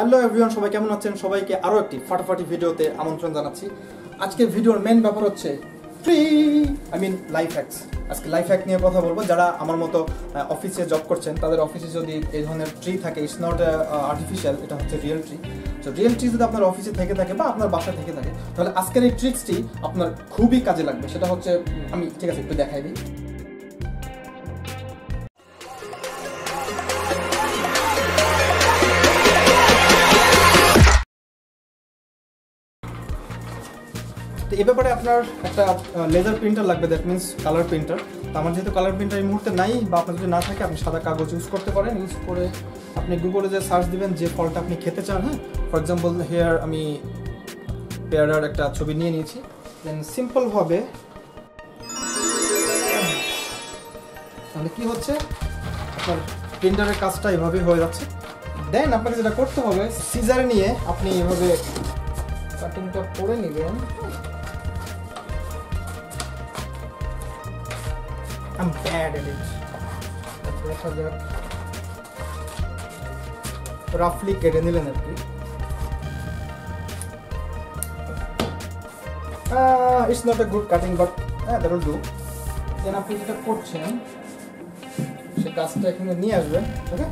Hello everyone সবাই কেমন আছেন? সবাইকে আরও একটি ফাটাফাটি ভিডিওতে আমন্ত্রণ জানাচ্ছি। আজকের ভিডিওর মেন ব্যাপার হচ্ছে free I mean life hacks আজকে লাইফ হ্যাক নিয়ে কথা বলব। যারা আমার মতো অফিসে জব করছেন, তাদের অফিসে যদি এই ধরনের ট্রি থাকে ইটস নট আর্টিফিশিয়াল এটা হচ্ছে রিয়েল ট্রি তো রিয়েল ট্রি যদি আপনার অফিসে থেকে থাকে বা আপনার বাসায় থেকে থাকে, তাহলে আজকের এই ট্রিক্সটি আপনার খুবই কাজে লাগবে। সেটা হচ্ছে আমি, ঠিক আছে, একটু দেখাই দিই। তো এ ব্যাপারে আপনার একটা লেজার প্রিন্টার লাগবে দ্যাট মিনস কালার প্রিন্টার তো আমার যেহেতু কালার প্রিন্টার এই মুহূর্তে নাই, বা আপনার যদি না থাকে, আপনি সাদা কাগজ ইউজ করতে পারেন। ইউজ করে আপনি গুগলে যে সার্চ দিবেন, যে ফলটা আপনি খেতে চান হ্যাঁ? ফর এক্সাম্পল হেয়ার আমি পেয়ারার একটা ছবি নিয়ে নিয়েছি। দেন সিম্পলভাবে তাহলে কি হচ্ছে? আপনার প্রিন্টারের কাজটা এভাবে হয়ে যাচ্ছে। দেন আপনাকে যেটা করতে হবে সিজার নিয়ে আপনি এভাবে কাটিংটা করে নেবেন। I'm bad at it. দেখা যাক। রাফলি কেটে নিলেন আর কি। It's not a good cutting but that will do then আপনি যেটা করছেন, সে কাজটা এখানে নিয়ে আসবেন ওকে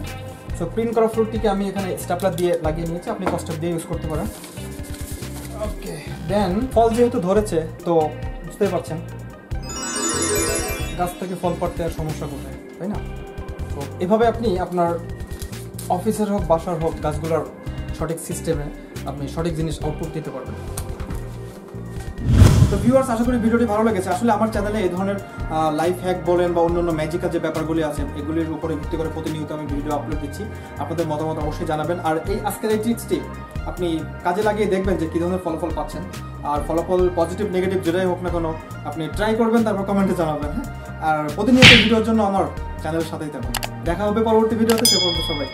সো প্রিন্ট করা ফ্রুটটিকে আমি এখানে স্টাপলার দিয়ে লাগিয়ে নিয়েছি। আপনি কস্টার দিয়ে ইউজ করতে পারেন। ওকে দেন ফল যেহেতু ধরেছে, তো বুঝতেই পারছেন, গাছ থেকে ফল পাড়তে আর সমস্যা কোথায়, তাই না? তো এভাবে আপনি আপনার অফিসের হোক, বাসার হোক, গাছগুলোর সঠিক সিস্টেমে আপনি সঠিক জিনিস আউটপুট দিতে পারবেন। তো ভিউয়ার্স আশা করি ভিডিওটি ভালো লেগেছে। আসলে আমার চ্যানেলে এই ধরনের লাইফ হ্যাক বলেন বা অন্যান্য ম্যাজিক্যাল যে ব্যাপারগুলি আছে, এগুলির উপরে ভিত্তি করে প্রতিনিয়ত আমি ভিডিও আপলোড দিচ্ছি। আপনাদের মতামত অবশ্যই জানাবেন। আর এই আজকের এই ট্রিক্সটি আপনি কাজে লাগিয়ে দেখবেন যে কী ধরনের ফলাফল পাচ্ছেন। আর ফলাফল পজিটিভ নেগেটিভ যেটাই হোক না কেন, আপনি ট্রাই করবেন, তারপর কমেন্টে জানাবেন হ্যাঁ? আর প্রতিনিয়ত ভিডিওর জন্য আমার চ্যানেলের সাথেই থাকুন। দেখা হবে পরবর্তী ভিডিওতে সে পর্যন্ত সবাই